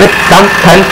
那咱